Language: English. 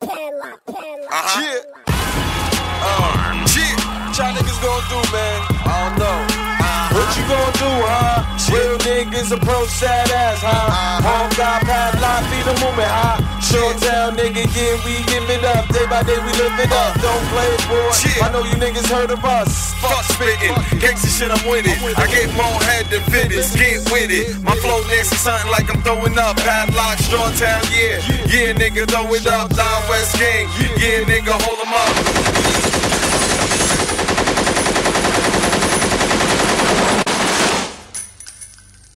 Padlock, padlock. Uh-huh. Shit. Uh, shit. What y'all niggas gonna do, man? I don't know. What you gonna do, huh? Real niggas approach that ass, huh? Home got padlock, feed the movement, huh? Short town nigga, yeah, we give it up. Day by day, we live it up. Don't play, it, boy. I know you niggas heard of us. Fuck spitting, gangsta shit, I'm with it. I get more head than fittest, get with it. My flow next to something like I'm throwing up. Padlock, strong town, yeah. Yeah, nigga, throw it up. Down West King, yeah, nigga, hold 'em up.